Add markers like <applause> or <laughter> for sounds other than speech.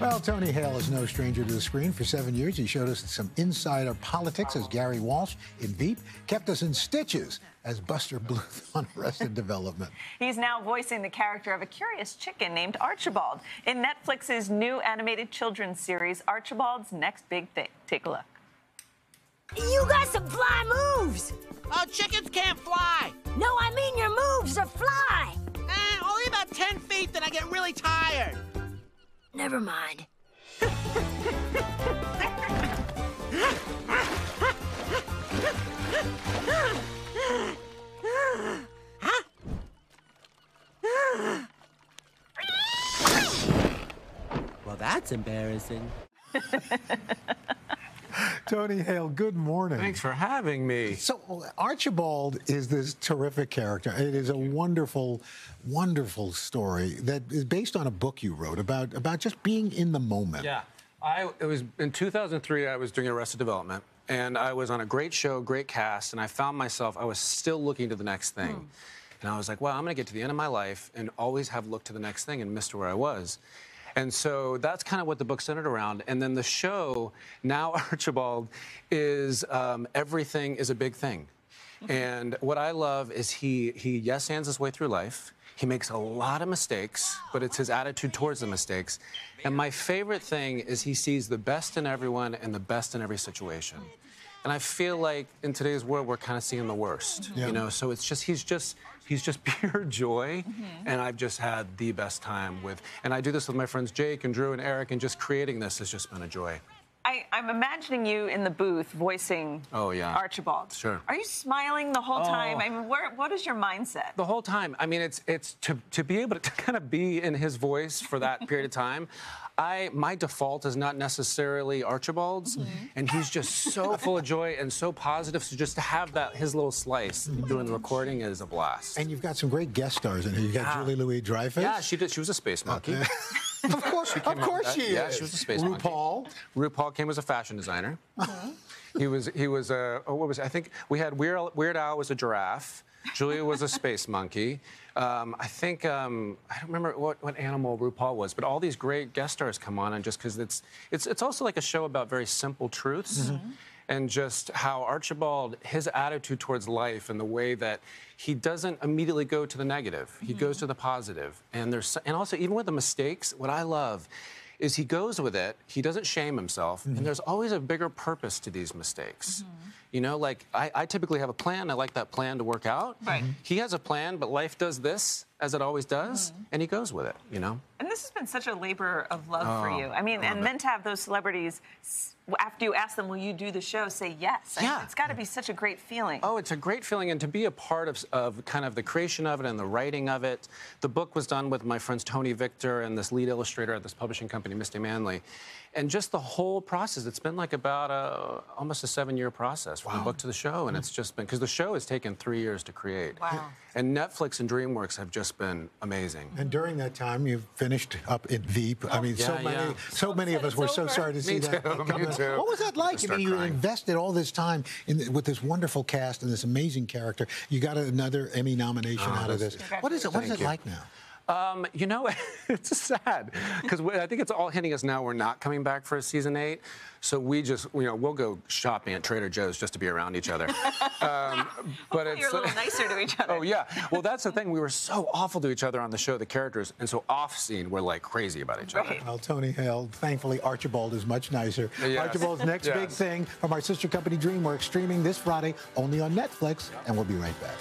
Well, Tony Hale is no stranger to the screen. For seven years, he showed us some insider politics as Gary Walsh in Veep, kept us in stitches as Buster Bluth <laughs> on Arrested Development. He's now voicing the character of a curious chicken named Archibald in Netflix's new animated children's series, Archibald's Next Big Thing. Take a look. You got some fly moves! Oh, chickens can't fly! No, I mean your moves are fly! Eh, only about 10 feet, then I get really tired. Never mind. Well, that's embarrassing. <laughs> Tony Hale, good morning. Thanks for having me. So, Archibald is this terrific character. It is a wonderful, wonderful story that is based on a book you wrote about about just being in the moment. Yeah. I it was in 2003 I was doing Arrested Development and I was on a great show, great cast and I found myself I was still looking to the next thing. Hmm. And I was like, well, I'm going to get to the end of my life and always have looked to the next thing and missed where I was. And so that's kind of what the book centered around. And then the show, now <laughs> Archibald, is um, everything is a big thing. And what I love is he he yes hands his way through life. He makes a lot of mistakes, but it's his attitude towards the mistakes. And my favorite thing is he sees the best in everyone and the best in every situation. And I feel like in today's world we're kind of seeing the worst. Yeah. You know, so it's just he's just he's just <laughs> pure joy mm-hmm. and I've just had the best time with and I do this with my friends Jake and Drew and Eric and just creating this has just been a joy. I, I'm imagining you in the booth voicing Oh, yeah. Archibald. Sure. Are you smiling the whole time? Oh. I mean, where, what is your mindset? the whole time. I mean, it's it's to to be able to, to <laughs> kind of be in his voice for that <laughs> period of time. I my default is not necessarily Archibald's, mm-hmm. and he's just so full of joy and so positive. So just to have that his little slice doing the recording is a blast. And you've got some great guest stars in here. You got Yeah. Julia Louis-Dreyfus. yeah, she did. She was a space monkey. <laughs> of course, of course she that. Yeah, she was a space monkey. RuPaul. RuPaul came as a fashion designer. he was he was a oh, what was? I think we had Weird Weird Al was a giraffe. Julia was a space monkey. Um, I think um, I don't remember what, what animal RuPaul was, but all these great guest stars come on, and just because it's it's it's also like a show about very simple truths. And just how Archibald, his attitude towards life and the way that he doesn't immediately go to the negative, he mm-hmm. goes to the positive. And there's and also even with the mistakes, what I love is he goes with it. He doesn't shame himself, and mm-hmm. there's always a bigger purpose to these mistakes. Mm-hmm. You know, like I, I typically have a plan. I like that plan to work out. Right. He has a plan, but life does this as it always does, hmm. and he goes with it. You know. And this has been such a labor of love for Oh, you. I mean, I and then to have those celebrities, after you ask them, will you do the show, say yes. I mean, Yeah. it's got to be such a great feeling. Oh, it's a great feeling, and to be a part of, of kind of the creation of it and the writing of it. The book was done with my friends Tony Victor and this lead illustrator at this publishing company, Misty Manley. And just the whole process, it's been like about a, almost a seven year process from the book to the show. And it's just been, because the show has taken three years to create. Wow. And Netflix and DreamWorks have just been amazing. And during that time, you've finished up in Veep. I mean, so many, yeah. so many of us It's were so sorry to see Me that. too, come me out. too. What was that like? I mean, you crying. invested all this time in, with this wonderful cast and this amazing character. You got another Emmy nomination oh, out of this. What is it? What is it you. like now? Um, you know, <laughs> it's sad because I think it's all hitting us now. We're not coming back for a season eight, so we just, you know, we'll go shopping at Trader Joe's just to be around each other. <laughs> Um, but You're a little nicer to each other. <laughs> Oh yeah. Well, that's the thing. We were so awful to each other on the show, the characters, and so off scene we're like crazy about each other. Right. Well, Tony Hale, thankfully, Archibald is much nicer. Yes. Archibald's next Yes. big thing from our sister company DreamWorks, streaming this Friday only on Netflix, and we'll be right back.